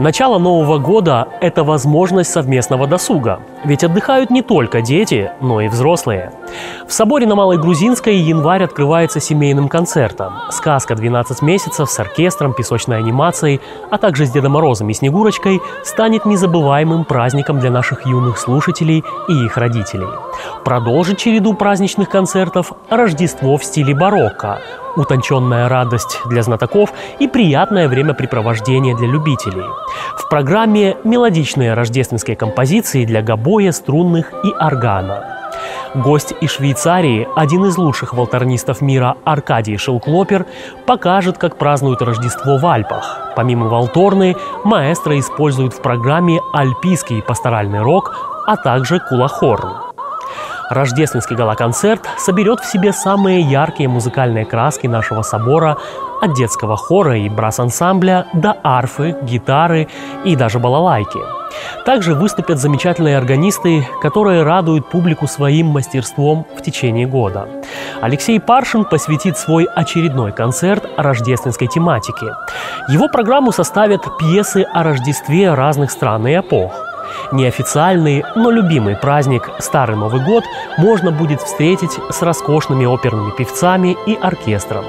Начало Нового года – это возможность совместного досуга. Ведь отдыхают не только дети, но и взрослые. В соборе на Малой Грузинской январь открывается семейным концертом. Сказка «12 месяцев» с оркестром, песочной анимацией, а также с Дедом Морозом и Снегурочкой станет незабываемым праздником для наших юных слушателей и их родителей. Продолжит череду праздничных концертов Рождество в стиле барокко, утонченная радость для знатоков и приятное времяпрепровождение для любителей. В программе мелодичные рождественские композиции для гобоя, струнных и органа. Гость из Швейцарии, один из лучших волторнистов мира Аркадий Шелклопер, покажет, как празднуют Рождество в Альпах. Помимо волторны, маэстро использует в программе альпийский пасторальный рок, а также кулахорн. Рождественский гала-концерт соберет в себе самые яркие музыкальные краски нашего собора от детского хора и брас-ансамбля до арфы, гитары и даже балалайки. Также выступят замечательные органисты, которые радуют публику своим мастерством в течение года. Алексей Паршин посвятит свой очередной концерт рождественской тематике. Его программу составят пьесы о Рождестве разных стран и эпох. Неофициальный, но любимый праздник Старый Новый год можно будет встретить с роскошными оперными певцами и оркестром.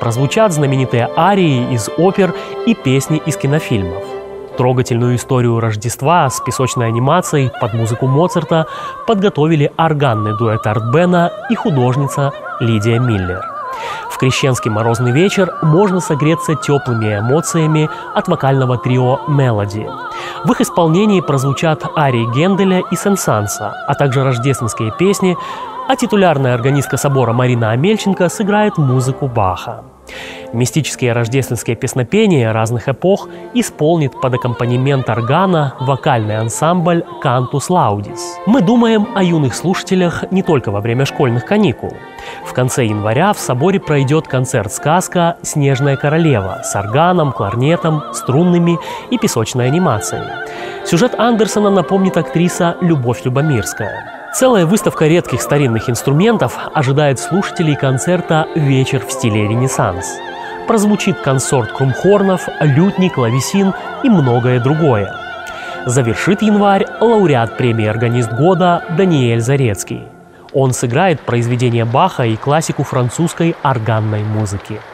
Прозвучат знаменитые арии из опер и песни из кинофильмов. Трогательную историю Рождества с песочной анимацией под музыку Моцарта подготовили органный дуэт Артбена и художница Лидия Миллер. В крещенский морозный вечер можно согреться теплыми эмоциями от вокального трио «Мелоди». В их исполнении прозвучат арии Генделя и Сенсанса, а также рождественские песни, а титулярная органистка собора Марина Амельченко сыграет музыку Баха. Мистические рождественские песнопения разных эпох исполнит под аккомпанемент органа вокальный ансамбль «Cantus Laudis». Мы думаем о юных слушателях не только во время школьных каникул. В конце января в соборе пройдет концерт-сказка «Снежная королева» с органом, кларнетом, струнными и песочной анимацией. Сюжет Андерсона напомнит актриса Любовь Любомирская. Целая выставка редких старинных инструментов ожидает слушателей концерта «Вечер в стиле Ренессанс» прозвучит консорт крумхорнов, лютни, клавесин и многое другое. Завершит январь лауреат премии «Органист года» Даниэль Зарецкий. Он сыграет произведения Баха и классику французской органной музыки –